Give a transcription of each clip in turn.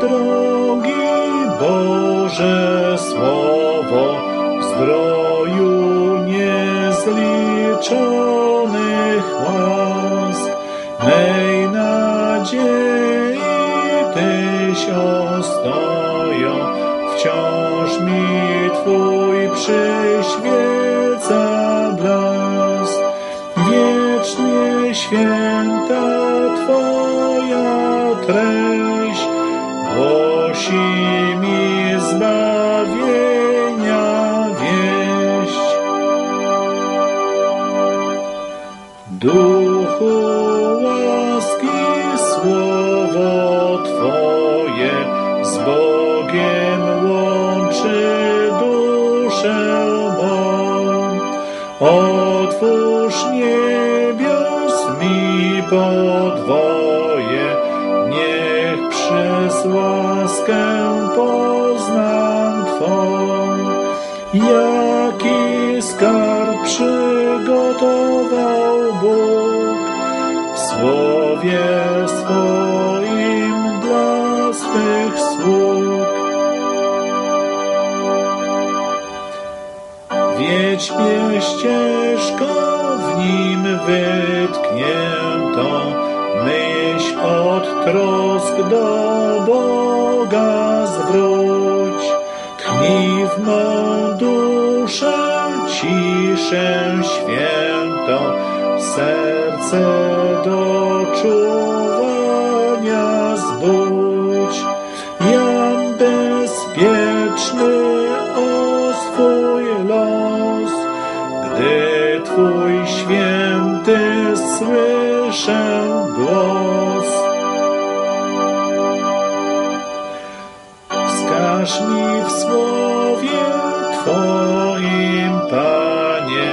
drogi Boże Słowo, zdroju niezliczonych łask, mej nadziei Tyś ostoją, wciąż mi Twój przyświeca blask, wiecznie święta Twoja treść, głosi mi zbawienia wieść. Duchu łaski słowo Twoje z Bogiem łączy duszę mą. Otwórz niebios mi podwoje, łaskę poznam Twą. Jaki skarb przygotował Bóg w słowie swoim dla swych sług. Wiedź mnie ścieżką w nim wytkniętą, trosk do Boga zwróć. Tchnij w mą duszę ciszę świętą, serce do Wskaż mi w słowie Twoim, Panie,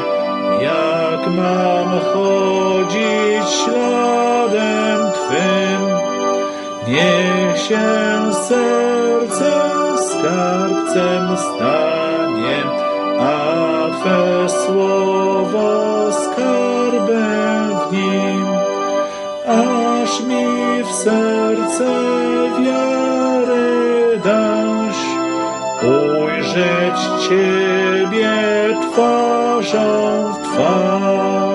jak mam chodzić śladem Twym. Niech się serce skarbcem stanie, a Twe słowo skarbem w nim, aż mi w serce wiary Ciebie twarzą w twarz.